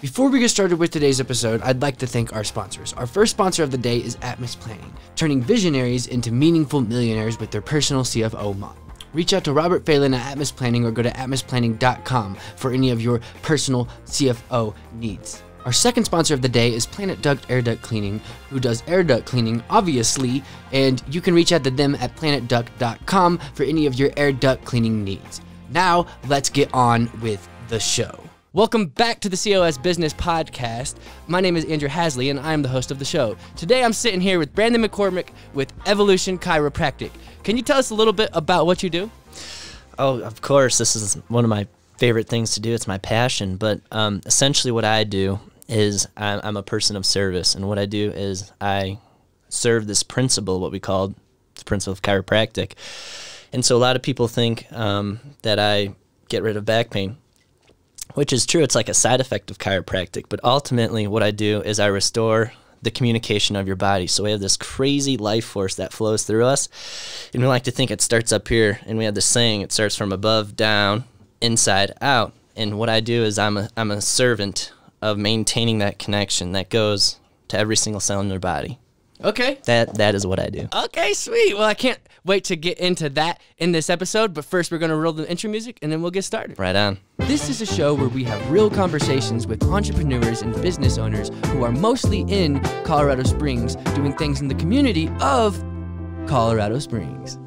Before we get started with today's episode, I'd like to thank our sponsors. Our first sponsor of the day is Atmos Planning, turning visionaries into meaningful millionaires with their personal CFO model. Reach out to Robert Phelan at Atmos Planning or go to atmosplanning.com for any of your personal CFO needs. Our second sponsor of the day is Planet Duct Air Duct Cleaning, who does air duct cleaning, obviously, and you can reach out to them at planetduct.com for any of your air duct cleaning needs. Now, let's get on with the show. Welcome back to the COS Business Podcast. My name is Andrew Hasley, and I am the host of the show. Today, I'm sitting here with Brandon McCormick with Evolution Chiropractic. Can you tell us a little bit about what you do? Oh, of course. This is one of my favorite things to do. It's my passion. But um, essentially, what I do is I'm, a person of service, and what I do is I serve this principle, what we call the principle of chiropractic. And so, a lot of people think um, that I get rid of back pain which is true. It's like a side effect of chiropractic. But ultimately, what I do is I restore the communication of your body. So we have this crazy life force that flows through us. And we like to think it starts up here. And we have this saying it starts from above, down, inside, out. And what I do is I'm a, I'm a servant of maintaining that connection that goes to every single cell in your body. Okay. That that is what I do. Okay, sweet. Well, I can't wait to get into that in this episode, but first we're going to roll the intro music and then we'll get started. Right on. This is a show where we have real conversations with entrepreneurs and business owners who are mostly in Colorado Springs doing things in the community of Colorado Springs.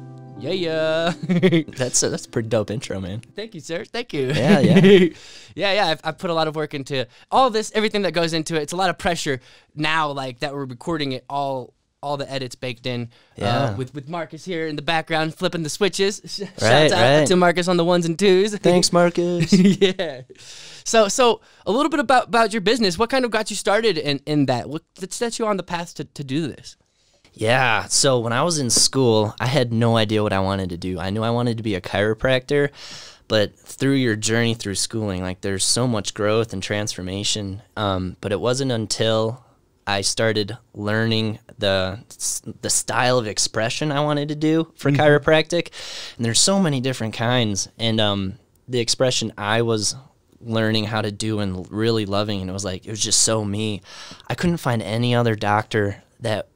Yeah, yeah. that's a, that's a pretty dope intro, man. Thank you, sir. Thank you. Yeah, yeah. yeah, yeah. I've, I've, put a lot of work into all this, everything that goes into it. It's a lot of pressure now, like that we're recording it all all the edits baked in. Uh, yeah. Uh, with with Marcus here in the background flipping the switches. Right, out right. to Marcus on the ones and twos. Thanks, Marcus. yeah. So so a little bit about about your business. What kind of got you started in in that? What that set you on the path to to do this? Yeah. So when I was in school, I had no idea what I wanted to do. I knew I wanted to be a chiropractor, but through your journey through schooling, like there's so much growth and transformation. Um, but it wasn't until I started learning the the style of expression I wanted to do for mm -hmm. chiropractic, and there's so many different kinds. And um, the expression I was learning how to do and really loving, and it was like it was just so me. I couldn't find any other doctor that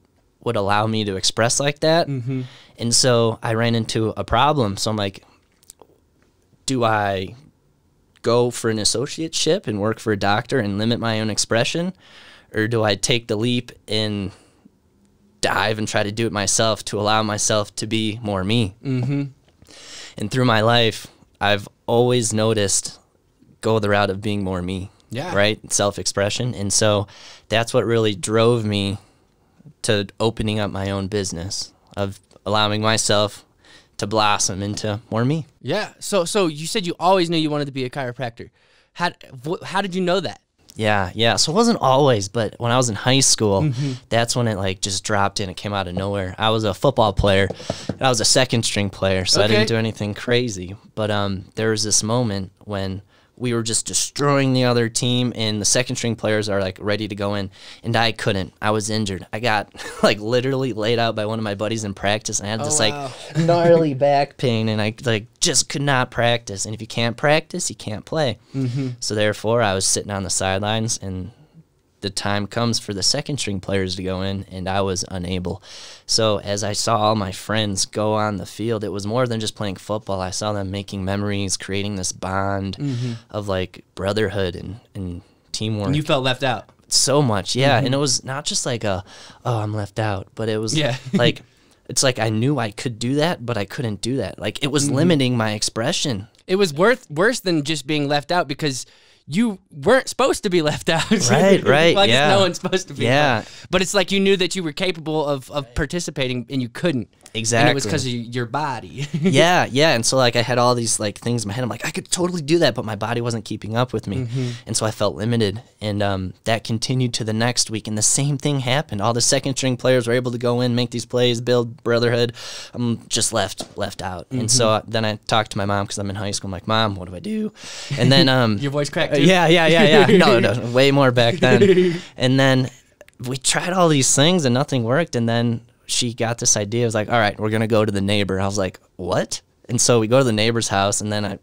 would allow me to express like that, mm -hmm. and so I ran into a problem. So I'm like, do I go for an associateship and work for a doctor and limit my own expression? or do I take the leap and dive and try to do it myself to allow myself to be more me? Mm-hmm. And through my life, I've always noticed go the route of being more me. Yeah. Right? Self expression. And so that's what really drove me to opening up my own business, of allowing myself to blossom into more me. Yeah. So so you said you always knew you wanted to be a chiropractor. How how did you know that? Yeah, yeah. So it wasn't always, but when I was in high school, mm-hmm. that's when it like just dropped in. It came out of nowhere. I was a football player. I was a second string player, so okay. I didn't do anything crazy. But um, there was this moment when we were just destroying the other team and the second string players are like ready to go in and I couldn't. I was injured. I got like literally laid out by one of my buddies in practice and I had oh, this wow. like gnarly back pain and I like just could not practice. And if you can't practice, you can't play. Mm-hmm. So therefore I was sitting on the sidelines and the time comes for the second string players to go in, and I was unable. So as I saw all my friends go on the field, it was more than just playing football. I saw them making memories, creating this bond mm-hmm. of like brotherhood and, and teamwork. And you felt left out. So much, yeah. Mm-hmm. And it was not just like a, oh, I'm left out, but it was yeah. like, it's like I knew I could do that, but I couldn't do that. Like it was mm-hmm. limiting my expression. It was worth worse than just being left out because you weren't supposed to be left out. Right, right. I yeah. no one's supposed to be. Yeah. But it's like you knew that you were capable of, of participating and you couldn't. Exactly. And it was because of your body. yeah, yeah. And so like I had all these like things in my head. I'm like, I could totally do that, but my body wasn't keeping up with me. Mm-hmm. And so I felt limited. And um, that continued to the next week. And the same thing happened. All the second string players were able to go in, make these plays, build brotherhood. I'm just left left out. Mm-hmm. And so mm-hmm. then I talked to my mom because I'm in high school. I'm like, Mom, what do I do? And then um, your voice cracked. Too? Yeah, yeah, yeah, yeah. No, no, way more back then. and then we tried all these things and nothing worked. And then she got this idea. It was like, all right, we're gonna go to the neighbor. I was like, what? And so we go to the neighbor's house, and then I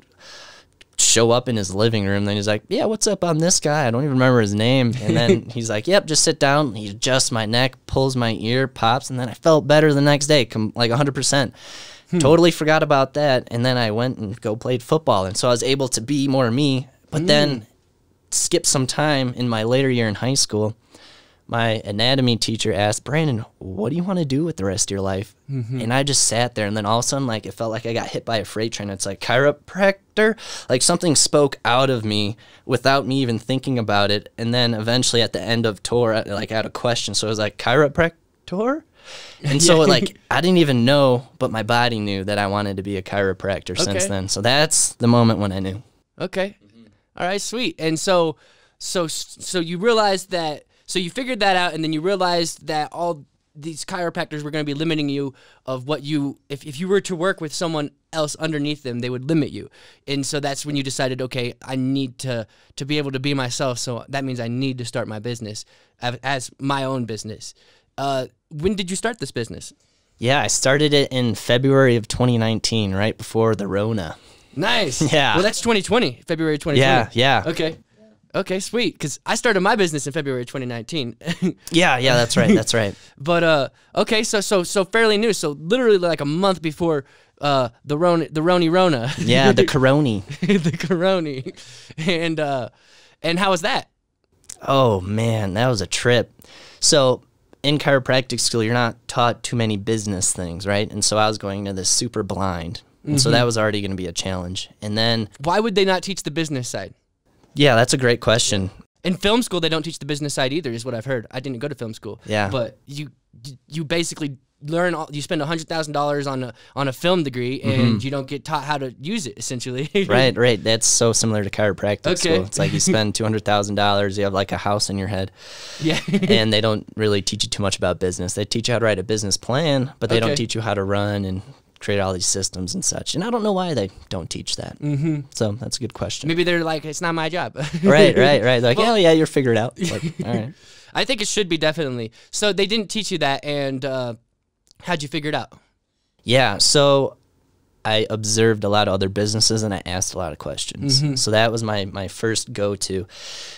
show up in his living room. Then he's like, "Yeah, what's up on this guy? I don't even remember his name." And then he's like, "Yep, just sit down." He adjusts my neck, pulls my ear, pops, and then I felt better the next day, com- like 100%. Hmm. Totally forgot about that, and then I went and go played football, and so I was able to be more me. But then mm. skip some time in my later year in high school. My anatomy teacher asked Brandon, "What do you want to do with the rest of your life?" Mm-hmm. And I just sat there, and then all of a sudden, like it felt like I got hit by a freight train. It's like chiropractor, like something spoke out of me without me even thinking about it. And then eventually, at the end of tour, like I had a question, so it was like chiropractor. And so, like, I didn't even know, but my body knew that I wanted to be a chiropractor since then. So that's the moment when I knew. Okay. All right, sweet. And so so so you realized that so you figured that out and then you realized that all these chiropractors were going to be limiting you of what you if, if you were to work with someone else underneath them they would limit you and so that's when you decided okay i need to to be able to be myself so that means i need to start my business as, my own business uh, when did you start this business Yeah, I started it in February of 2019, right before the Rona. Nice. Yeah. Well, that's 2020, February 2020. Yeah, yeah. Okay. Okay, sweet. Because I started my business in February 2019. Yeah, yeah, that's right, that's right. but uh, okay, so so so fairly new. So literally like a month before uh the Rona, the Roni Rona. Yeah, the Coroni. the Coroni, and uh, and how was that? Oh man, that was a trip. So in chiropractic school, you're not taught too many business things, right? And so I was going to this super blind. And so that mm-hmm. was already going to be a challenge. And then, Why would they not teach the business side? yeah, that's a great question. In film school, they don't teach the business side either, is what I've heard. I didn't go to film school. Yeah. But you you basically learn all, you spend hundred thousand dollars on a on a film degree and mm-hmm. you don't get taught how to use it essentially. Right, right. That's so similar to chiropractic Okay. school. It's like you spend $200,000, you have like a house in your head. yeah. and they don't really teach you too much about business. They teach you how to write a business plan, but they Okay. don't teach you how to run and create all these systems and such. And I don't know why they don't teach that. Mm-hmm. So that's a good question. Maybe they're like, it's not my job. right, right, right. They're like, oh yeah, you're figured out. Like, all right. I think it should be definitely. So they didn't teach you that, and uh, how'd you figure it out? Yeah. So I observed a lot of other businesses and I asked a lot of questions. Mm-hmm. So that was my my first go to.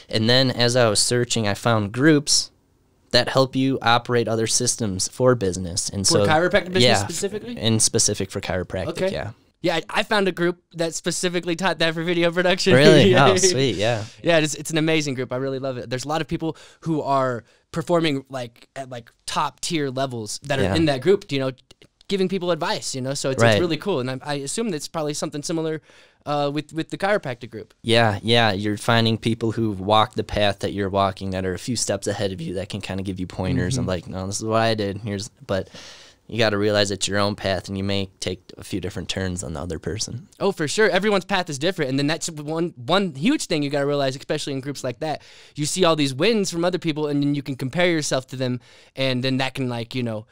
And then as I was searching, I found groups that help you operate other systems for business. And For so chiropractic business yeah, specifically? and specific for chiropractic. Okay. Yeah. Yeah, I found a group that specifically taught that for video production. Really? yeah. Oh, sweet. Yeah. Yeah, it's, it's an amazing group. I really love it. There's a lot of people who are performing like at like top tier levels that are Yeah. in that group. You know, giving people advice. You know, so it's, it's really cool. And I, I assume that's probably something similar uh, with with the chiropractic group. Yeah, yeah. You're finding people who've walked the path that you're walking that are a few steps ahead of you that can kind of give you pointers Mm-hmm. of like, no, this is what I did. Here's, but you got to realize it's your own path and you may take a few different turns on the other person. Oh, for sure. Everyone's path is different, and then that's one one huge thing you got to realize, especially in groups like that. You see all these wins from other people, and then you can compare yourself to them, and then that can like you know.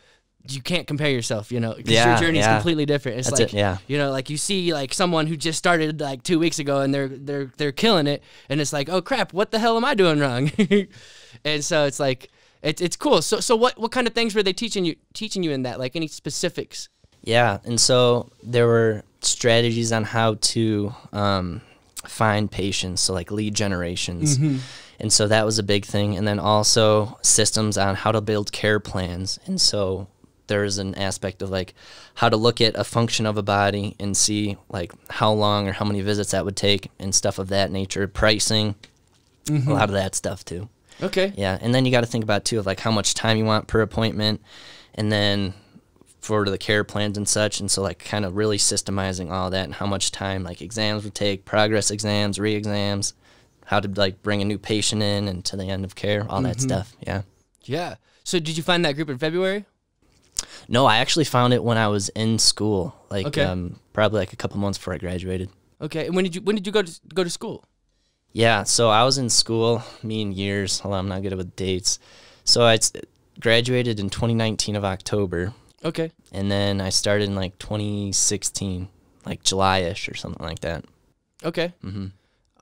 You can't compare yourself, you know, because your journey is yeah. completely different. It's That's like, it, yeah. you know, like you see like someone who just started like two weeks ago, and they're they're they're killing it, and it's like, oh crap, what the hell am I doing wrong? and so it's like, it's it's cool. So so what what kind of things were they teaching you teaching you in that? Like any specifics? Yeah, and so there were strategies on how to um, find patients, so like lead generations. And so that was a big thing. And then also systems on how to build care plans. And so there's an aspect of like how to look at a function of a body and see like how long or how many visits that would take and stuff of that nature. Pricing, a lot of mm-hmm. that stuff too. Okay. Yeah, and then you got to think about too of like how much time you want per appointment, and then for the care plans and such, and so like kind of really systemizing all that and how much time like exams would take, progress exams, re-exams, how to like bring a new patient in and to the end of care, all that mm-hmm. stuff. Yeah. Yeah. So did you find that group in February? No, I actually found it when I was in school, like Okay. um, probably like a couple months before I graduated. Okay. And when did you when did you go to go to school? Yeah, so I was in school, me in years, although I'm not good with dates. So I graduated in 2019 of October, Okay. and then I started in like 2016, like July-ish or something like that. Okay. Mm-hmm.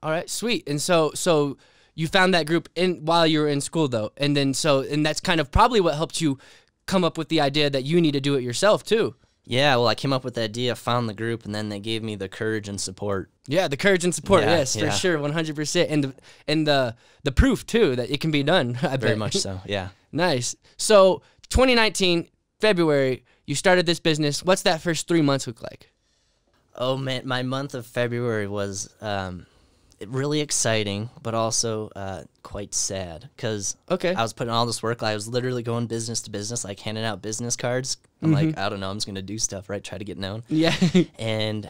right. Sweet. And so so you found that group in while you were in school though, and then so and that's kind of probably what helped you come up with the idea that you need to do it yourself too. Yeah, well, I came up with the idea, found the group, and then they gave me the courage and support. Yeah, the courage and support. Yeah, yes, for sure, one hundred percent, and the and the the proof too that it can be done. I Very bet. much so. Yeah. Nice. So, 2019 February, you started this business. What's that first three months look like? Oh man, my month of February was um, really exciting, but also uh, quite sad because Okay. I was putting all this work. I was literally going business to business, like handing out business cards. I'm like, I don't know, I'm just gonna do stuff, right? Try to get known. Yeah. And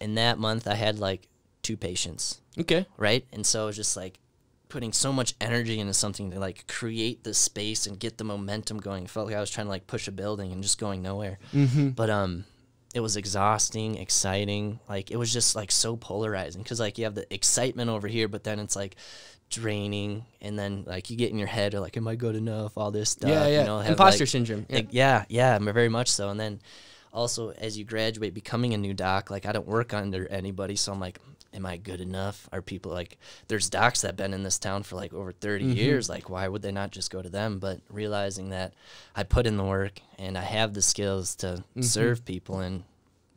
in that month, I had like two patients, okay. right? And so it was just like putting so much energy into something to like create the space and get the momentum going. It felt like I was trying to like push a building and just going nowhere. Mm-hmm. But um, it was exhausting, exciting. Like it was just like so polarizing because like you have the excitement over here, but then it's like draining, and then like you get in your head, or like, am I good enough? All this stuff. Yeah, yeah. You know, Imposter like- syndrome. Yeah. like, yeah, yeah, very much so. And then also as you graduate, becoming a new doc, like I don't work under anybody, so I'm like, am I good enough? Are people like, there's docs that been in this town for like over 30 Mm-hmm. years. Like, why would they not just go to them? But realizing that I put in the work and I have the skills to Mm-hmm. serve people and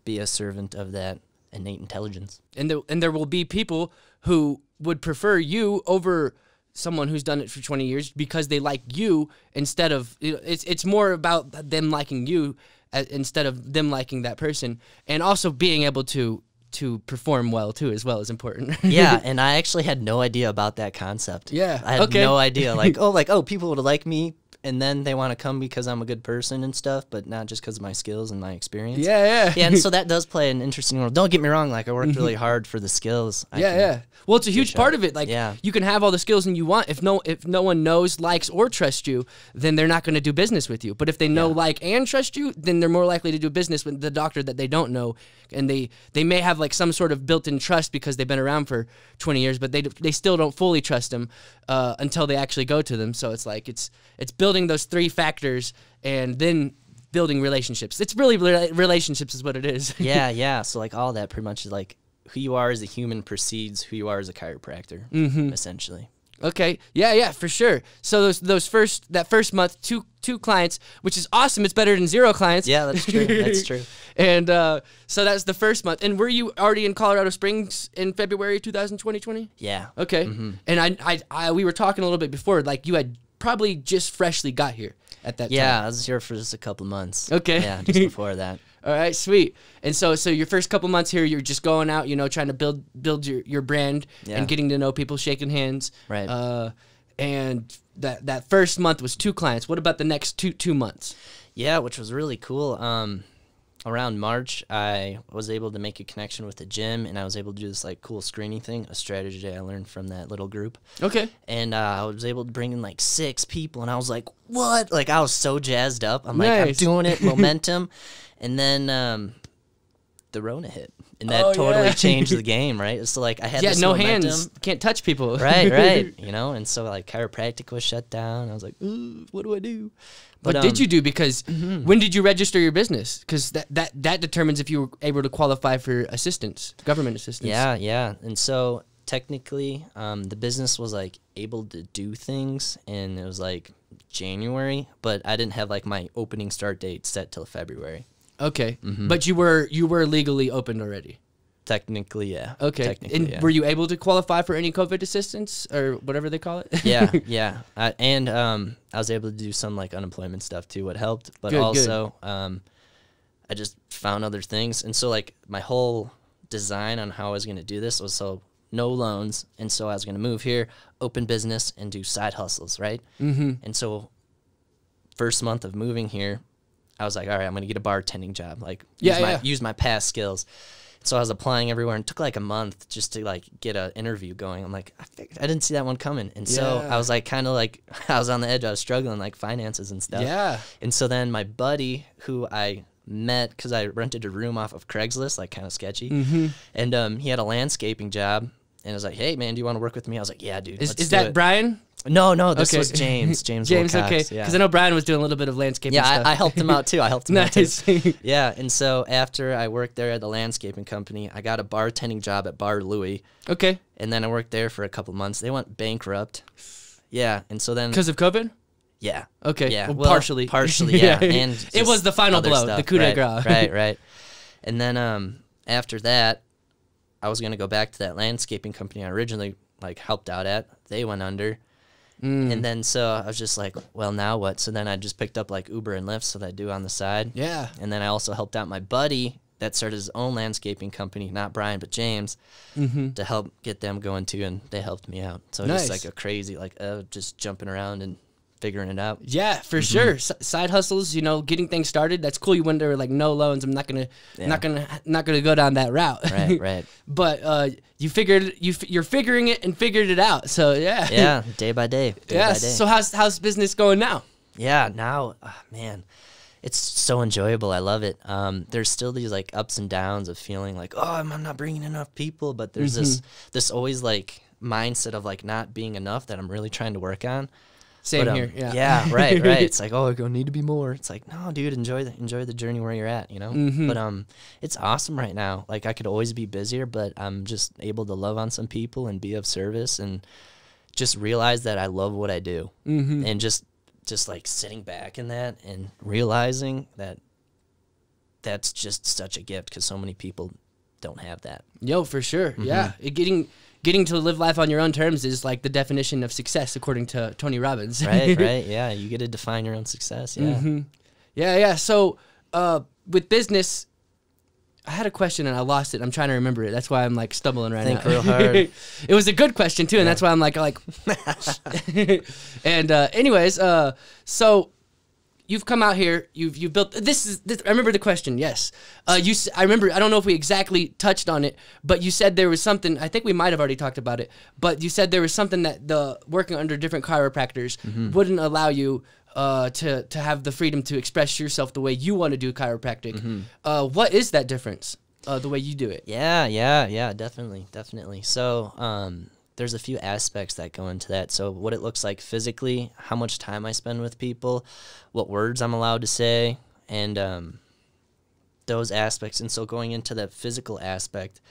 be a servant of that innate intelligence. and there, and there will be people who would prefer you over someone who's done it for 20 years because they like you instead of it's it's more about them liking you uh, instead of them liking that person and also being able to to perform well too as well is important yeah, and I actually had no idea about that concept. Yeah, I had okay. no idea. Like, oh, like oh, people would like me, and then they want to come because I'm a good person and stuff, but not just because of my skills and my experience. yeah yeah yeah, and so that does play an interesting role. Don't get me wrong; like I worked really hard for the skills. I yeah, yeah. Well, it's a huge part of it. Like, Yeah. you can have all the skills and you want. If no, if no one knows, likes, or trusts you, then they're not going to do business with you. But if they know, Yeah. like, and trust you, then they're more likely to do business with the doctor that they don't know, and they they may have like some sort of built-in trust because they've been around for 20 years, but they they still don't fully trust them uh, until they actually go to them. So it's like it's it's building those three factors and then building relationships. It's really rela- relationships is what it is. yeah, yeah. So like all that pretty much is like who you are as a human precedes who you are as a chiropractor, Mm-hmm. essentially. Okay. Yeah, yeah, for sure. So those those first that first month, two two clients, which is awesome. It's better than zero clients. Yeah, that's true. That's true. And uh, so that's the first month. And were you already in Colorado Springs in February 2020? Yeah. Okay. Mm-hmm. And I, I, I, we were talking a little bit before, like you had probably just freshly got here at that Yeah, time. Yeah, I was here for just a couple months. Okay. Yeah, just before that. All right, sweet. And so, so your first couple months here, you're just going out, you know, trying to build build your, your brand Yeah. and getting to know people, shaking hands. Right. Uh, and that that first month was two clients. What about the next two two months? Yeah, which was really cool. Um, around March, I was able to make a connection with the gym, and I was able to do this like cool screening thing, a strategy I learned from that little group. Okay. And uh, I was able to bring in like six people, and I was like, "What?" Like I was so jazzed up. I'm like, "I'm doing it, momentum." and then um, the Rona hit, and that Oh, totally yeah. changed the game, right? So like I had Yeah, no momentum. hands, can't touch people. right, right. You know, and so like chiropractic was shut down. I was like, Ooh, what do I do? What um, did you do? Because mm-hmm. when did you register your business? Because that, that that determines if you were able to qualify for assistance, government assistance. Yeah, yeah. And so technically, um, the business was like able to do things, and it was like January, but I didn't have like my opening start date set till February. Okay. Mm-hmm. But you were you were legally opened already. Technically, yeah. Okay. Technically, And yeah. were you able to qualify for any COVID assistance or whatever they call it? yeah, yeah. I, and um, I was able to do some like unemployment stuff too. What helped, but Good, good. also um, I just found other things, and so like my whole design on how I was going to do this was so no loans, and so I was going to move here, open business, and do side hustles, right? Mm-hmm. And so first month of moving here, I was like, all right, I'm going to get a bartending job, like Yeah, use my yeah. use my past skills. So I was applying everywhere and it took like a month just to like get an interview going. I'm like, I, fig- I didn't see that one coming. And so Yeah. I was like, kind of like, I was on the edge. I was struggling like finances and stuff. Yeah. And so then my buddy who I met because I rented a room off of Craigslist, like kind of sketchy. Mm-hmm. And um, he had a landscaping job. And I was like, hey, man, do you want to work with me? I was like, yeah, dude. Is, is that it." Brian? No, no, this Okay. was James. James James, Wilcox, okay. Yeah. Because I know Brian was doing a little bit of landscaping Yeah, stuff. I, I helped him out too. I helped him out too. nice. Yeah, and so after I worked there at the landscaping company, I got a bartending job at Bar Louie, okay. and then I worked there for a couple months. They went bankrupt. Yeah, and so then Because of COVID? Yeah. Okay. Yeah. Well, well, partially. Partially. Yeah. and it just was the final other blow, the stuff. coup de right, grace. Right. Right. And then um, after that, I was gonna go back to that landscaping company I originally like helped out at. They went under. Mm. And then so I was just like, well, now what? So then I just picked up like Uber and Lyft, so that I do on the side. Yeah. And then I also helped out my buddy that started his own landscaping company, not Brian but James, Mm-hmm. to help get them going too, and they helped me out. So Nice. just like a crazy, like uh, just jumping around and figuring it out. Yeah, for Mm-hmm. sure. S- side hustles, you know, getting things started. That's cool. You went there like no loans. I'm not gonna, Yeah. not gonna, not gonna go down that route. Right, right. but uh, you figured you f- you're figuring it and figured it out. So yeah. Yeah, day by day. Day yeah. by day. So how's how's business going now? yeah, now, ah, man, it's so enjoyable. I love it. Um, there's still these like ups and downs of feeling like, oh, I'm I'm not bringing enough people, but there's this Mm-hmm. this always like mindset of like not being enough that I'm really trying to work on. Same But, um, here. Yeah. Yeah. Right. Right. It's like, oh, I go need to be more. It's like, no, dude, enjoy the enjoy the journey where you're at. You know. Mm-hmm. But um, it's awesome right now. Like I could always be busier, but I'm just able to love on some people and be of service and just realize that I love what I do. Mm-hmm. And just just like sitting back in that and realizing that that's just such a gift because so many people don't have that. Yo, for sure. Mm-hmm. Yeah. It, getting getting to live life on your own terms is like the definition of success, according to Tony Robbins. Right. right. Yeah. You get to define your own success. Yeah. Mm-hmm. Yeah, yeah. So, uh, with business, I had a question and I lost it. I'm trying to remember it. That's why I'm like stumbling right Think now. real hard. it was a good question too, and that's why I'm like like. and uh, anyways, uh, so you've come out here. You've you built this is. This, I remember the question. Yes, uh, you. s- I remember. I don't know if we exactly touched on it, but you said there was something. I think we might have already talked about it. But you said there was something that the working under different chiropractors Mm-hmm. wouldn't allow you. Uh, to to have the freedom to express yourself the way you want to do chiropractic, Mm-hmm. uh, what is that difference? Uh, the way you do it. Yeah, yeah, yeah, definitely, definitely. So, um, there's a few aspects that go into that. So, what it looks like physically, how much time I spend with people, what words I'm allowed to say, and um, those aspects. And so, going into the physical aspect,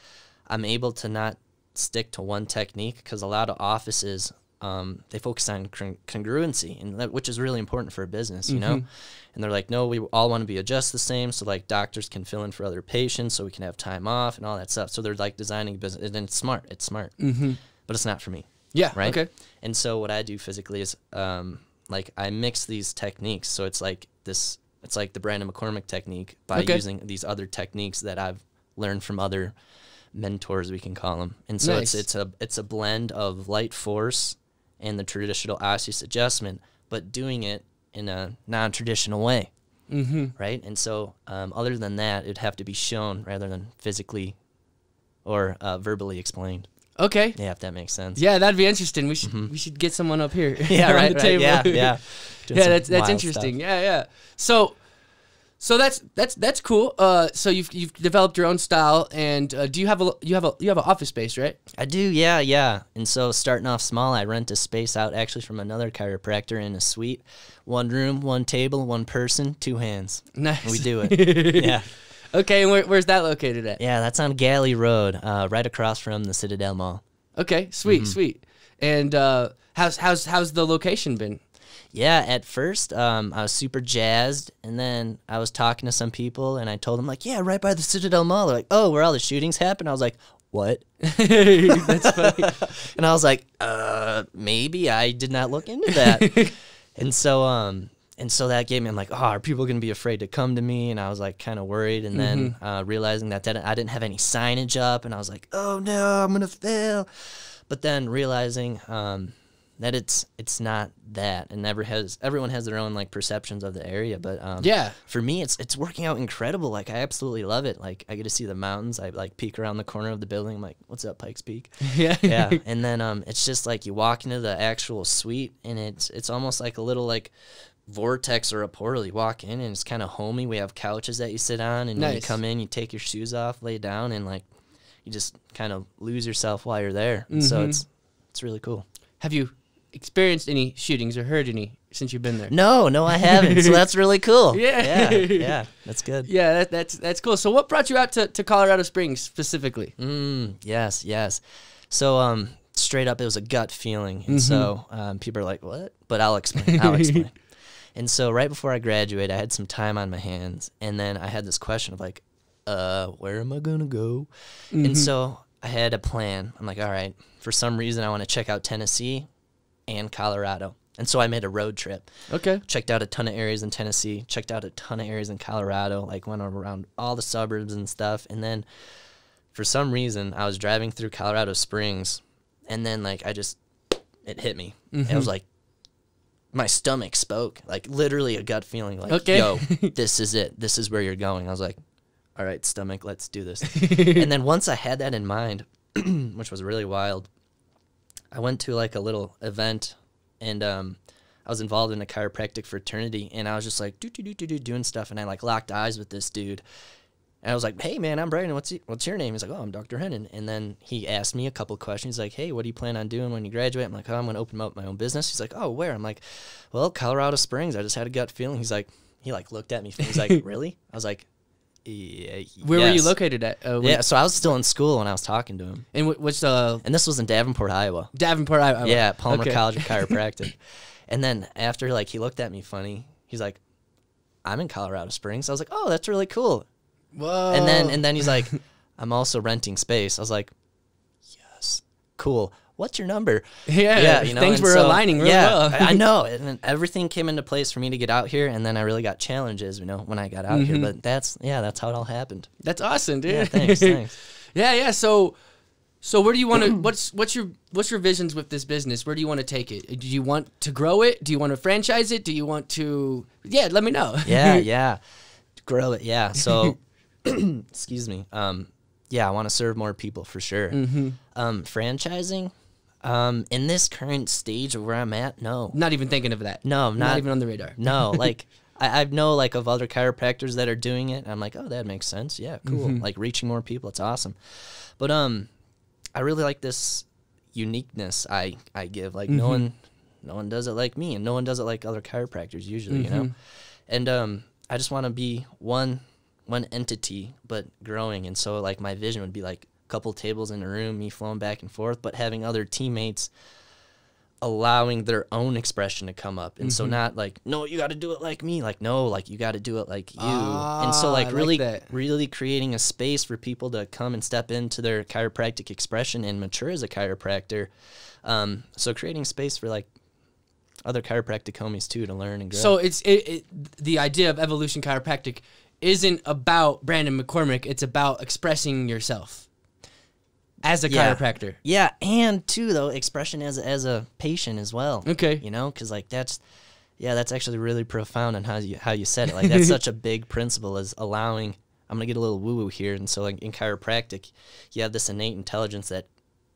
I'm able to not stick to one technique because a lot of offices um, they focus on congruency, and that, which is really important for a business, you know. And they're like, no, we all want to be just the same, so like doctors can fill in for other patients, so we can have time off and all that stuff. So they're like designing business, and it's smart. It's smart, mm-hmm. But it's not for me Yeah. right? Okay. And so what I do physically is um, like I mix these techniques. So it's like this. It's like the Brandon McCormick technique by Okay. using these other techniques that I've learned from other mentors, we can call them. And so Nice. it's it's a it's a blend of light force and the traditional osseous adjustment, but doing it in a non-traditional way. Mm-hmm. Right. And so, um, other than that, it'd have to be shown rather than physically or uh, verbally explained. Okay. Yeah, if that makes sense. Yeah, that'd be interesting. We should we should get someone up here. Mm-hmm. Yeah, right, the right, table. yeah, yeah. Doing yeah, that's that's interesting. stuff. Yeah, yeah. So, so that's that's that's cool. Uh, so you've you've developed your own style, and uh, do you have a you have a you have an office space, right? I do, yeah, yeah. And so starting off small, I rent a space out actually from another chiropractor in a suite. One room, one table, one person, two hands. Nice. We do it. yeah. Okay, and where, where's that located at? Yeah, that's on Galley Road, uh, right across from the Citadel Mall. Okay, sweet, Mm-hmm. sweet. And uh, how's how's how's the location been? Yeah, at first um, I was super jazzed, and then I was talking to some people, and I told them like, "Yeah, right by the Citadel Mall." They're like, "Oh, where all the shootings happen?" I was like, "What?" that's funny. and I was like, uh, maybe I did not look into that. and so, um, and so that gave me, I'm like, oh, are people going to be afraid to come to me? And I was like, kind of worried. And then uh, realizing that, that I didn't have any signage up, and I was like, oh no, I'm going to fail. But then realizing, um, that it's it's not that and never has everyone has their own like perceptions of the area but um Yeah. for me it's it's working out incredible like i absolutely love it like i get to see the mountains i like peek around the corner of the building i'm like what's up pikes peak Yeah. yeah and then um it's just like you walk into the actual suite and it's it's almost like a little like vortex or a portal you walk in and it's kind of homey we have couches that you sit on and when you come in you take your shoes off lay down and like you just kind of lose yourself while you're there and so Mhm. it's it's really cool Have you experienced any shootings or heard any since you've been there? no no i haven't so that's really cool Yeah. yeah yeah that's good Yeah, that, that's that's cool. So, what brought you out to, to Colorado Springs specifically? Mm, yes, yes. So um straight up, it was a gut feeling, and so um, people are like, "What?" But I'll explain. I'll explain. And so right before I graduated, I had some time on my hands, and then I had this question of like, "Uh, where am I gonna go?" And so I had a plan. I'm like, "All right." For some reason, I want to check out Tennessee and Colorado, and so I made a road trip Okay. checked out a ton of areas in Tennessee, checked out a ton of areas in Colorado, like went around all the suburbs and stuff. And then for some reason, I was driving through Colorado Springs and then like I just it hit me. Mm-hmm. It was like my stomach spoke, like literally a gut feeling like, Okay. yo, this is it. This is where you're going. I was like, all right, stomach, let's do this. and then once I had that in mind, which was really wild, I went to like a little event and um, I was involved in a chiropractic fraternity and I was just like do do do do do doing stuff and I like locked eyes with this dude. And I was like, "Hey man, I'm Brandon. What's what's your name?" He's like, "Oh, I'm Dr. Hennon." And then he asked me a couple questions He's like, "Hey, what do you plan on doing when you graduate?" I'm like, "Oh, I'm going to open up my own business." He's like, "Oh, where?" I'm like, "Well, Colorado Springs. I just had a gut feeling." He's like, he like looked at me. He's like, "Really?" I was like, yeah, Where were you located at? Uh, Yeah, so I was still in school when I was talking to him, And wh- what's uh, and this was in Davenport, Iowa. Davenport? Iowa. Yeah, Palmer Okay. College of Chiropractic. and then after like he looked at me funny, he's like, "I'm in Colorado Springs." I was like, "Oh, that's really cool." Whoa. And then and then he's like, "I'm also renting space." I was like, "Yes, cool. What's your number?" yeah, you know, things were so- aligning really yeah, well. I know, and then everything came into place for me to get out here, and then I really got challenges, you know, when I got out here. Mm-hmm. But that's yeah, that's how it all happened. That's awesome, dude. Yeah, thanks, thanks. yeah, yeah. So, so where do you want to? What's what's your what's your visions with this business? Where do you want to take it? Do you want to grow it? Do you want to franchise it? Do you want to? Yeah, let me know. yeah, yeah. Grow it, yeah. So, excuse me. Um, yeah, I want to serve more people for sure. Mm-hmm. Um, franchising, um, in this current stage of where I'm at, no, Not even thinking of that. no, not, not, even on the radar. no. Like, I, I know like of other chiropractors that are doing it. I'm like, oh, that makes sense. Yeah, cool. Mm-hmm. Like reaching more people, it's awesome. But um, I really like this uniqueness I I give. Like Mm-hmm. no one, no one does it like me, and no one does it like other chiropractors usually. You know, Mm-hmm. and um, I just want to be one one entity, but growing. And so like my vision would be like a couple tables in a room, me flowing back and forth, but having other teammates allowing their own expression to come up. And Mm-hmm. so not like, no, you got to do it like me. Like, no, like you got to do it like you. and Ah, so like like really, that. really creating a space for people to come and step into their chiropractic expression and mature as a chiropractor. Um, so creating space for like other chiropractic homies too to learn and grow. So it's it, it, the idea of evolution chiropractic isn't about Brandon McCormick. It's about expressing yourself as a Yeah. chiropractor. Yeah, and too though expression as as a patient as well. Okay. you know, because like that's yeah, that's actually really profound on how you how you said it. Like that's such a big principle is allowing. I'm gonna get a little woo woo here, and so like in chiropractic, you have this innate intelligence that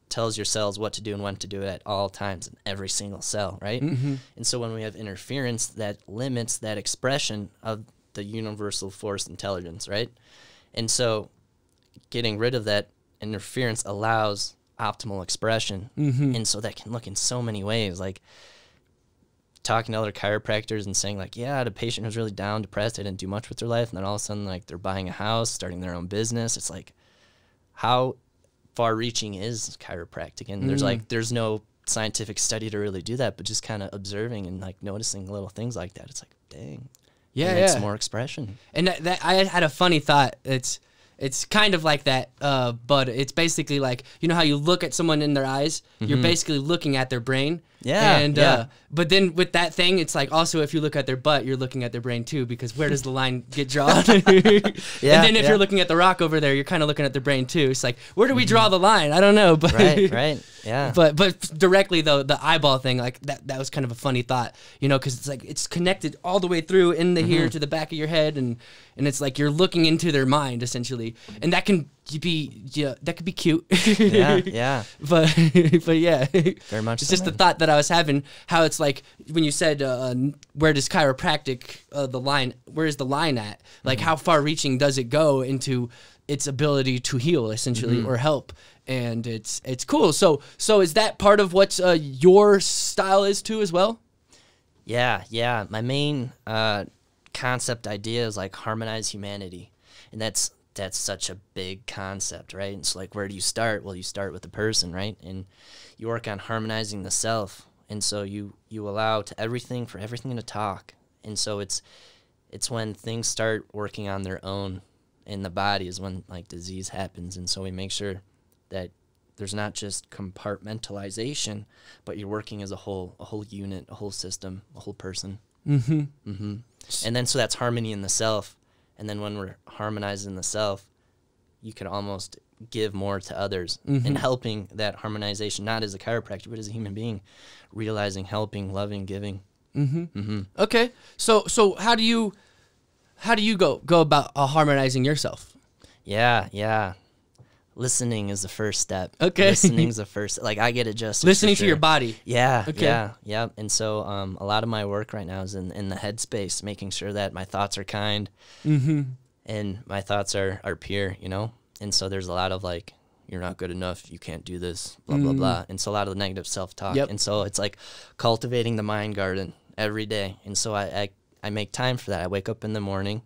tells your cells what to do and when to do it at all times in every single cell, right? Mm-hmm. And so when we have interference, that limits that expression of the universal force intelligence, right? And so getting rid of that interference allows optimal expression. Mm-hmm. And so that can look in so many ways. Like talking to other chiropractors and saying, like, yeah, I had a patient who's really down, depressed, they didn't do much with their life. And then all of a sudden, like, they're buying a house, starting their own business. It's like, how far reaching is chiropractic? And there's Mm. like, there's no scientific study to really do that, but just kind of observing and like noticing little things like that. It's like, dang. Yeah, it makes yeah. more expression. And that, that I had a funny thought. It's it's kind of like that, uh, but it's basically like you know how you look at someone in their eyes. You're basically looking at their brain. Mm-hmm. Yeah, And yeah. Uh, but then with that thing, it's like also if you look at their butt, you're looking at their brain too because where does the line get drawn? Yeah, and then if yeah. you're looking at the rock over there, you're kind of looking at their brain too. It's like where do we draw the line? I don't know, but Right, right. Yeah. but but directly though the eyeball thing like that that was kind of a funny thought you know because it's like it's connected all the way through in the Mm-hmm. here to the back of your head and and it's like you're looking into their mind essentially and that can be yeah that could be cute yeah, yeah. but but yeah Very much it's so, just the thought that I was having how it's like when you said uh, where does chiropractic uh, the line where is the line at like Mm-hmm. how far reaching does it go into its ability to heal essentially Mm-hmm. or help and it's it's cool so so is that part of what uh, your style is too as well Yeah, yeah. My main uh, concept idea is like harmonize humanity, and that's that's such a big concept, right? And so like where do you start? Well, you start with the person, right? And you work on harmonizing the self. And so you you allow to everything for everything to talk. And so it's it's when things start working on their own in the body is when like disease happens. And so we make sure that there's not just compartmentalization, but you're working as a whole, a whole unit, a whole system, a whole person. Mm-hmm. Mm-hmm. And then so that's harmony in the self. And then when we're harmonizing the self, you can almost give more to others Mhm. and helping that harmonization, not as a chiropractor, but as a human being, realizing, helping, loving, giving. Mm-hmm. Mm-hmm. Okay. So so how do you how do you go go about uh, harmonizing yourself? Yeah, yeah. Listening is the first step. Okay. Listening's the first. Like I get adjusted. Listening to your body. Yeah, Okay. yeah, yeah. And so um, a lot of my work right now is in, in the headspace, making sure that my thoughts are kind Mm-hmm. and my thoughts are, are pure, you know? And so there's a lot of like, you're not good enough, you can't do this, blah, blah, Mm. blah. And so a lot of the negative self talk. Yep. And so it's like cultivating the mind garden every day. And so I, I, I make time for that. I wake up in the morning,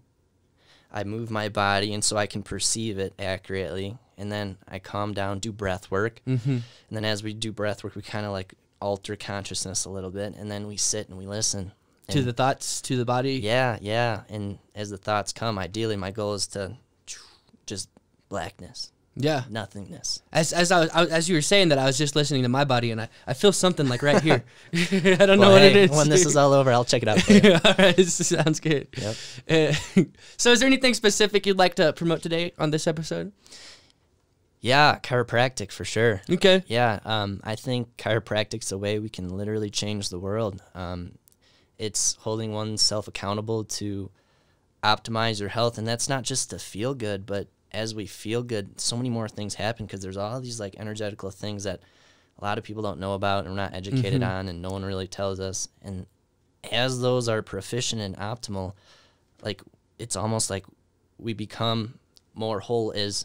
I move my body, and so I can perceive it accurately. And then I calm down, do breath work. Mm-hmm. And then as we do breath work, we kind of like alter consciousness a little bit. And then we sit and we listen. To And the thoughts, to the body. yeah, yeah. And as the thoughts come, ideally, my goal is to just blackness, Yeah. nothingness. As as I, was, as you were saying that, I was just listening to my body, and I, I feel something like right here. I don't know what hey, it is. When this is all over, I'll check it out. For you. all right, this sounds good. Yep. Uh, so, is there anything specific you'd like to promote today on this episode? Yeah, chiropractic for sure. Okay. Yeah, um, I think chiropractic's a way we can literally change the world. Um, it's holding oneself accountable to optimize your health, and that's not just to feel good, but as we feel good, so many more things happen because there's all these like energetical things that a lot of people don't know about and we're not educated Mhm. on, and no one really tells us. And as those are proficient and optimal, like it's almost like we become more whole as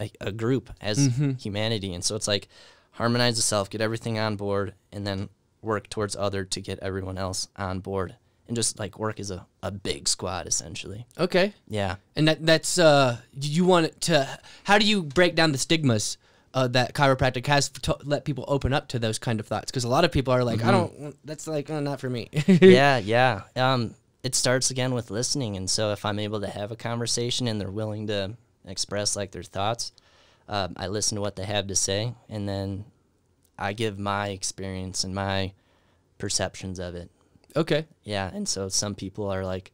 a, a group, as Mhm. humanity. And so it's like harmonize the self, get everything on board, and then work towards other to get everyone else on board. And just like work as a, a big squad essentially. Okay. Yeah. And that that's uh you want to how do you break down the stigmas uh, that chiropractic has to let people open up to those kind of thoughts because a lot of people are like I don't that's like uh, not for me. yeah, yeah. Um, it starts again with listening, and so if I'm able to have a conversation and they're willing to express like their thoughts, um, I listen to what they have to say, and then I give my experience and my perceptions of it. Okay. Yeah, and so some people are like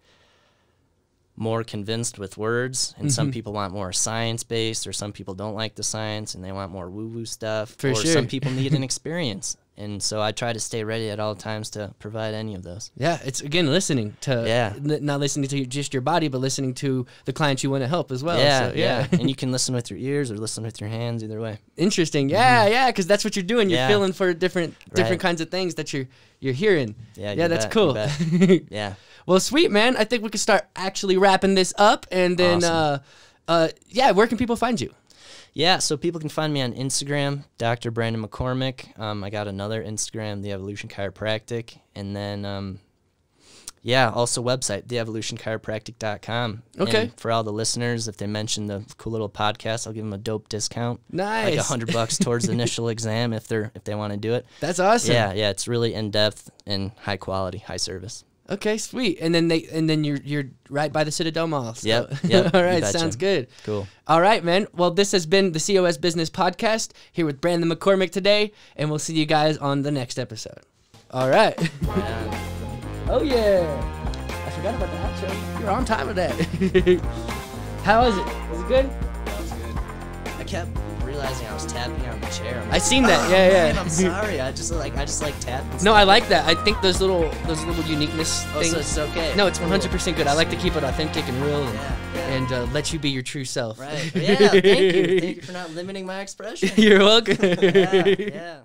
more convinced with words, and some Mhm. people want more science based, or some people don't like the science and they want more woo woo stuff, For or sure. some people need an experience. And so I try to stay ready at all times to provide any of those. Yeah, it's again listening to Yeah. not listening to just your body, but listening to the clients you want to help as well. yeah, So, yeah. and you can listen with your ears or listen with your hands, either way. Interesting. Yeah, yeah, because that's what you're doing. You're Yeah. feeling for different different Right. kinds of things that you're you're hearing. Yeah, yeah, that's bet, cool. Yeah. well, sweet man. I think we can start actually wrapping this up, and then Awesome. uh, uh, yeah, where can people find you? Yeah, so people can find me on Instagram, Dr. Brandon McCormick. Um, I got another Instagram, The Evolution Chiropractic. And then, um, yeah, also website, theevolutionchiropractic.com. Okay. And for all the listeners, if they mention the cool little podcast, I'll give them a dope discount. Nice. Like a hundred bucks towards the initial exam if they're if they want to do it. That's awesome. Yeah, yeah, it's really in depth and high quality, high service. Okay, sweet. And then they and then you're you're right by the Citadel Mall. so- Yep, yep, All right, sounds good. Cool. All right, man. Well, this has been the COS Business Podcast here with Brandon McCormick today, and we'll see you guys on the next episode. All right. Oh yeah. I forgot about the outro. You're on time with that. How is it? Was it good? I kept realizing I was tapping on the chair. I'm I like, seen that. "Oh, yeah, man, yeah. I'm sorry. I just like I just like tapping. no, I like that. I think those little those little uniqueness Oh, things. so it's okay. no, it's 100% good. I like to keep it authentic and real and, Yeah, yeah. and uh, let you be your true self. Right. Yeah. Thank you. Thank you for not limiting my expression. You're welcome. yeah. Yeah.